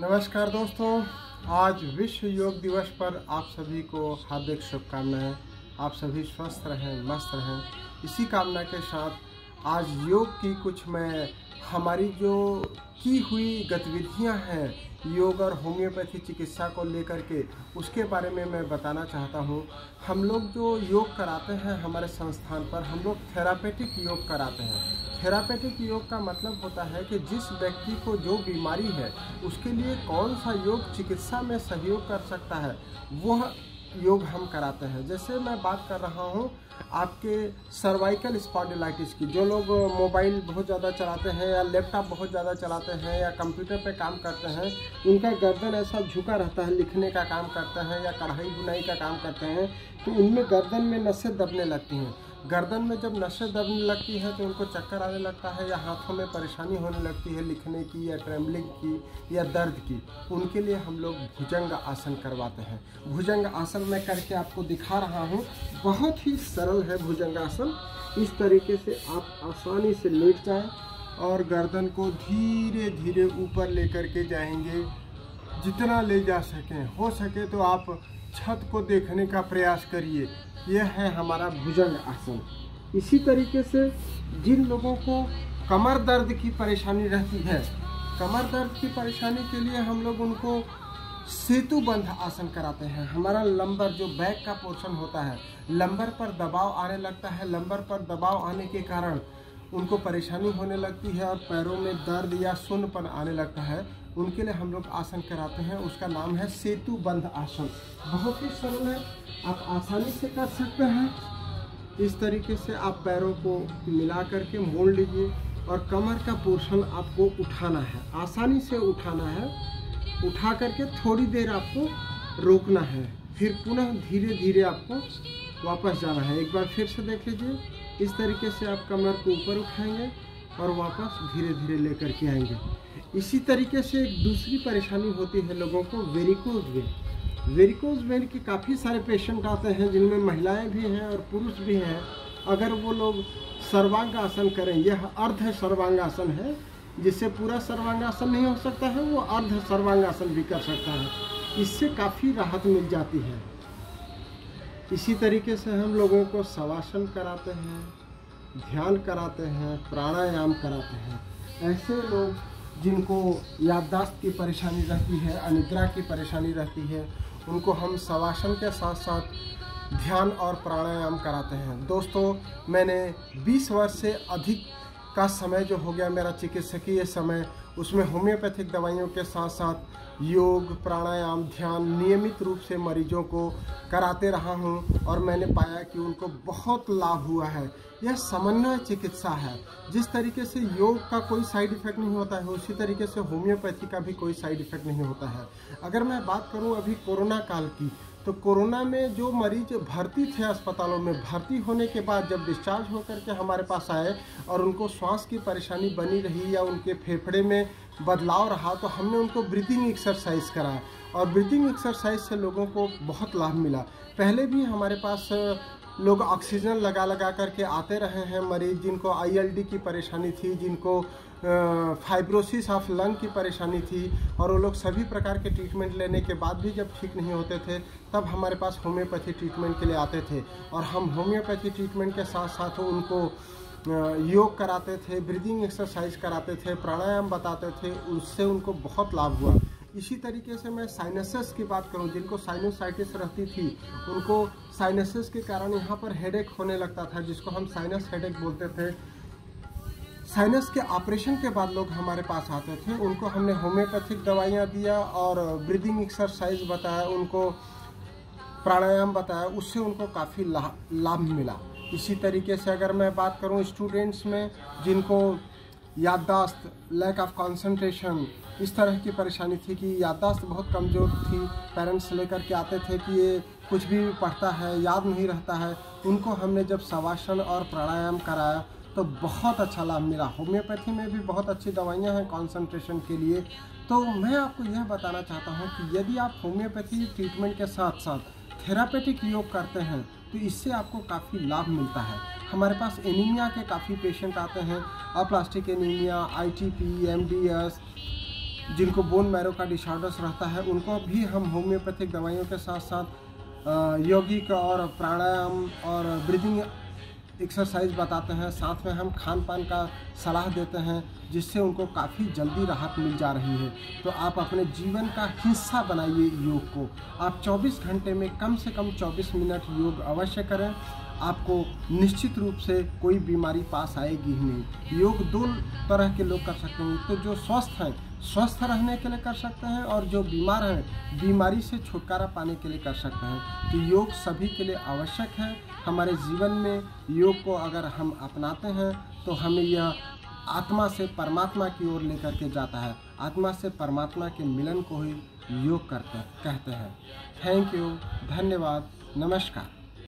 नमस्कार दोस्तों, आज विश्व योग दिवस पर आप सभी को हार्दिक शुभकामनाएँ। आप सभी स्वस्थ रहें, मस्त रहें। इसी कामना के साथ आज योग की कुछ मैं हमारी जो की हुई गतिविधियाँ हैं, योग और होम्योपैथी चिकित्सा को लेकर के, उसके बारे में मैं बताना चाहता हूँ। हम लोग जो योग कराते हैं हमारे संस्थान पर, हम लोग थेरापेटिक योग कराते हैं। थेरापेटिक योग का मतलब होता है कि जिस व्यक्ति को जो बीमारी है, उसके लिए कौन सा योग चिकित्सा में सहयोग कर सकता है, वह योग हम कराते हैं। जैसे मैं बात कर रहा हूँ आपके सर्वाइकल स्पॉन्डिलाइटिस की, जो लोग मोबाइल बहुत ज़्यादा चलाते हैं या लैपटॉप बहुत ज़्यादा चलाते हैं या कंप्यूटर पे काम करते हैं, उनका गर्दन ऐसा झुका रहता है, लिखने का काम करते हैं या कढ़ाई बुनाई का काम करते हैं तो उनमें गर्दन में नसें दबने लगती हैं। गर्दन में जब नशे दबने लगती है तो उनको चक्कर आने लगता है या हाथों में परेशानी होने लगती है लिखने की या ट्रेमलिंग की या दर्द की। उनके लिए हम लोग भुजंग आसन करवाते हैं। भुजंग आसन मैं करके आपको दिखा रहा हूँ। बहुत ही सरल है भुजंग आसन। इस तरीके से आप आसानी से लेट जाएँ और गर्दन को धीरे धीरे ऊपर लेकर के जाएँगे। जितना ले जा सकें, हो सके तो आप छत को देखने का प्रयास करिए। यह है हमारा भुजंग आसन। इसी तरीके से जिन लोगों को कमर दर्द की परेशानी रहती है, कमर दर्द की परेशानी के लिए हम लोग उनको सेतु बंध आसन कराते हैं। हमारा लंबर जो बैक का पोर्शन होता है, लंबर पर दबाव आने लगता है। लंबर पर दबाव आने के कारण उनको परेशानी होने लगती है और पैरों में दर्द या सुनपन आने लगता है। उनके लिए हम लोग आसन कराते हैं। उसका नाम है सेतु बंध आसन। बहुत ही सरल है। आप आसानी से कर सकते हैं। इस तरीके से आप पैरों को मिला करके मोड़ लीजिए और कमर का पोर्शन आपको उठाना है। आसानी से उठाना है। उठा करके थोड़ी देर आपको रोकना है। फिर पुनः धीरे धीरे आपको वापस जाना है। एक बार फिर से देख लीजिए। इस तरीके से आप कमर को ऊपर उठाएँगे। और वापस धीरे धीरे लेकर के आएँगे। इसी तरीके से एक दूसरी परेशानी होती है लोगों को वेरिकोज वेन वेरिकोज वेन के काफ़ी सारे पेशेंट आते हैं, जिनमें महिलाएँ भी हैं और पुरुष भी हैं। अगर वो लोग सर्वांगासन करें, यह अर्ध सर्वांगासन है, जिससे पूरा सर्वांगासन नहीं हो सकता है, वो अर्ध सर्वांगासन भी कर सकता है। इससे काफ़ी राहत मिल जाती है। इसी तरीके से हम लोगों को शवासन कराते हैं। ध्यान कराते हैं, प्राणायाम कराते हैं। ऐसे लोग जिनको याददाश्त की परेशानी रहती है, अनिद्रा की परेशानी रहती है, उनको हम शवासन के साथ साथ ध्यान और प्राणायाम कराते हैं। दोस्तों, मैंने 20 वर्ष से अधिक का समय जो हो गया मेरा चिकित्सकीय समय, उसमें होम्योपैथिक दवाइयों के साथ साथ योग, प्राणायाम, ध्यान नियमित रूप से मरीजों को कराते रहा हूँ और मैंने पाया कि उनको बहुत लाभ हुआ है। यह समन्वय चिकित्सा है। जिस तरीके से योग का कोई साइड इफ़ेक्ट नहीं होता है, उसी तरीके से होम्योपैथी का भी कोई साइड इफ़ेक्ट नहीं होता है। अगर मैं बात करूँ अभी कोरोना काल की तो कोरोना में जो मरीज़ भर्ती थे अस्पतालों में, भर्ती होने के बाद जब डिस्चार्ज होकर के हमारे पास आए और उनको श्वास की परेशानी बनी रही या उनके फेफड़े में बदलाव रहा तो हमने उनको ब्रीथिंग एक्सरसाइज कराया और ब्रीथिंग एक्सरसाइज से लोगों को बहुत लाभ मिला। पहले भी हमारे पास लोग ऑक्सीजन लगा लगा करके आते रहे हैं मरीज़, जिनको आईएलडी की परेशानी थी, जिनको फाइब्रोसिस ऑफ़ लंग की परेशानी थी और वो लोग सभी प्रकार के ट्रीटमेंट लेने के बाद भी जब ठीक नहीं होते थे, तब हमारे पास होम्योपैथी ट्रीटमेंट के लिए आते थे। और हम होम्योपैथी ट्रीटमेंट के साथ साथ उनको योग कराते थे ब्रीदिंग एक्सरसाइज कराते थे, प्राणायाम बताते थे, उससे उनको बहुत लाभ हुआ। इसी तरीके से मैं साइनसेस की बात करूँ, जिनको साइनोसाइटिस रहती थी, उनको साइनसेस के कारण यहाँ पर हेडेक होने लगता था, जिसको हम साइनस हेडेक बोलते थे। साइनस के ऑपरेशन के बाद लोग हमारे पास आते थे, उनको हमने होम्योपैथिक दवाइयाँ दिया और ब्रीदिंग एक्सरसाइज बताया, उनको प्राणायाम बताया, उससे उनको काफ़ी लाभ मिला। इसी तरीके से अगर मैं बात करूँ स्टूडेंट्स में जिनको याददाश्त लैक ऑफ़ कंसंट्रेशन इस तरह की परेशानी थी कि याददाश्त बहुत कमज़ोर थी। पेरेंट्स लेकर के आते थे कि ये कुछ भी पढ़ता है, याद नहीं रहता है। उनको हमने जब शवासन और प्राणायाम कराया तो बहुत अच्छा लाभ मिला। होम्योपैथी में भी बहुत अच्छी दवाइयाँ हैं कॉन्सेंट्रेशन के लिए। तो मैं आपको यह बताना चाहता हूँ कि यदि आप होम्योपैथी ट्रीटमेंट के साथ साथ थेरापेटिक योग करते हैं तो इससे आपको काफ़ी लाभ मिलता है। हमारे पास एनीमिया के काफ़ी पेशेंट आते हैं, अप्लास्टिक एनीमिया, आईटीपी, एमडीएस, जिनको बोन मैरो का डिसऑर्डर्स रहता है, उनको भी हम होम्योपैथिक दवाइयों के साथ साथ यौगिक और प्राणायाम और ब्रीदिंग एक्सरसाइज बताते हैं, साथ में हम खान पान का सलाह देते हैं, जिससे उनको काफ़ी जल्दी राहत मिल जा रही है। तो आप अपने जीवन का हिस्सा बनाइए योग को। आप 24 घंटे में कम से कम 24 मिनट योग अवश्य करें। आपको निश्चित रूप से कोई बीमारी पास आएगी ही नहीं। योग दो तरह के लोग कर सकते हैं। तो जो स्वस्थ हैं, स्वस्थ रहने के लिए कर सकते हैं और जो बीमार हैं, बीमारी से छुटकारा पाने के लिए कर सकते हैं। तो योग सभी के लिए आवश्यक है। हमारे जीवन में योग को अगर हम अपनाते हैं तो हमें यह आत्मा से परमात्मा की ओर लेकर के जाता है। आत्मा से परमात्मा के मिलन को ही योग करते, कहते हैं। थैंक यू धन्यवाद. नमस्कार.